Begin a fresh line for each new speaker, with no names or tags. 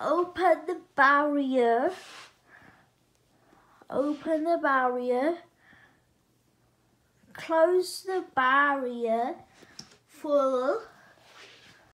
open the barrier, open the barrier, close the barrier full